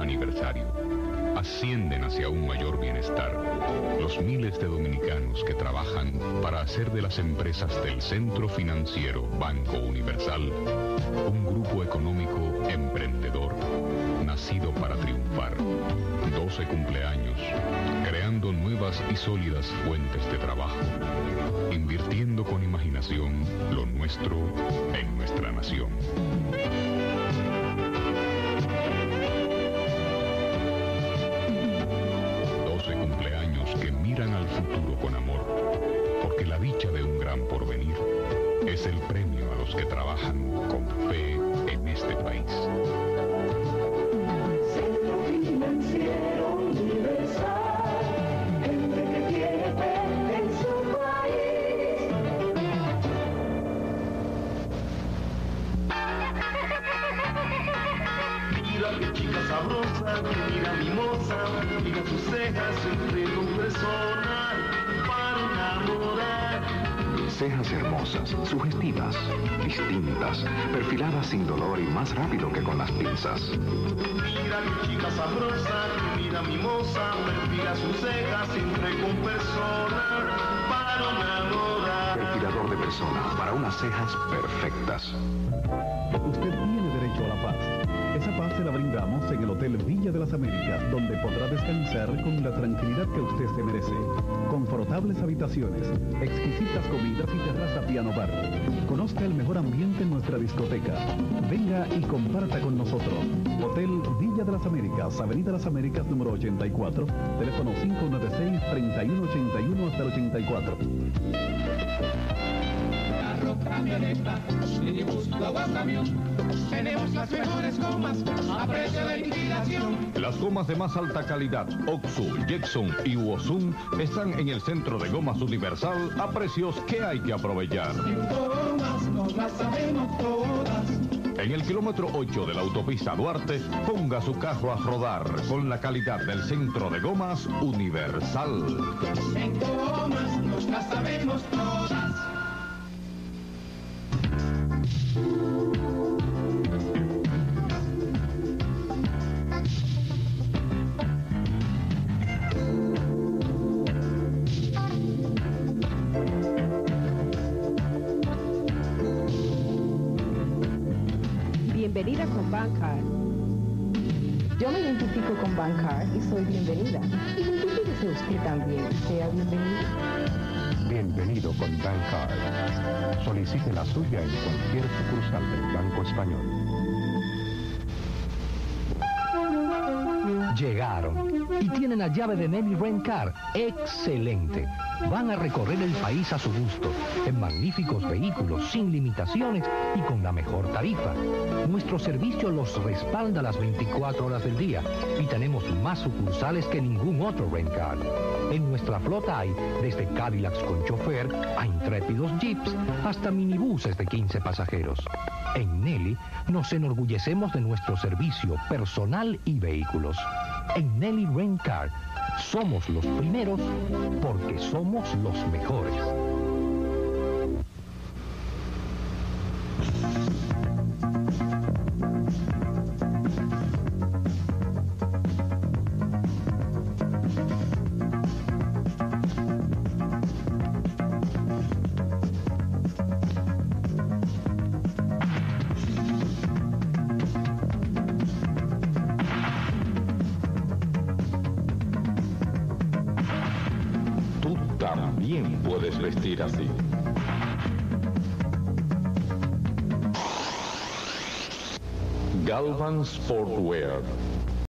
aniversario, ascienden hacia un mayor bienestar los miles de dominicanos que trabajan para hacer de las empresas del Centro Financiero Banco Universal un grupo económico emprendedor, nacido para triunfar. 12 cumpleaños, creando nuevas y sólidas fuentes de trabajo, invirtiendo con imaginación lo nuestro en nuestra nación. El premio a los que trabajan con fe en este país. Centro Financiero Universal, gente que tiene fe en su país. Mira qué chica sabrosa, mira mimosa, mira sus cejas entre tu persona para enamorar. Cejas hermosas, sugestivas, distintas, perfiladas sin dolor y más rápido que con las pinzas. Mira qué chica sabrosa, mira mimosa, perfila sus cejas entre con persona para enamorar. Perfilador de persona para unas cejas perfectas. Usted tiene derecho a la paz. Esa paz se la brindamos en el Hotel Villa de las Américas, donde podrá descansar con la tranquilidad que usted se merece. Confortables habitaciones, exquisitas comidas y terraza piano bar. Conozca el mejor ambiente en nuestra discoteca. Venga y comparta con nosotros. Hotel Villa de las Américas, Avenida Las Américas número 84, teléfono 596-3181 hasta el 84. Carro, camioneta, minibús, guagua, camión. Tenemos las mejores gomas a precio de liquidación. Las gomas de más alta calidad, Oxum, Jackson y Wosun, están en el centro de gomas universal a precios que hay que aprovechar. En gomas nos las sabemos todas. En el kilómetro 8 de la autopista Duarte, ponga su carro a rodar con la calidad del centro de gomas universal. En gomas nos las sabemos todas. Bienvenida con Bancar. Yo me identifico con Bancar y soy bienvenida. Identifíquese usted también sea bienvenido. Bienvenido con Bancard. Solicite la suya en cualquier sucursal del Banco Español. Llegaron y tienen la llave de Nelly Rent Car. Excelente. Van a recorrer el país a su gusto, en magníficos vehículos, sin limitaciones y con la mejor tarifa. Nuestro servicio los respalda las 24 horas del día y tenemos más sucursales que ningún otro Rent Car. En nuestra flota hay desde Cadillacs con chofer a intrépidos jeeps hasta minibuses de 15 pasajeros. En Nelly nos enorgullecemos de nuestro servicio personal y vehículos. En Nelly Rent somos los primeros porque somos los mejores. También puedes vestir así. Galvan Sportwear